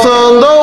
psando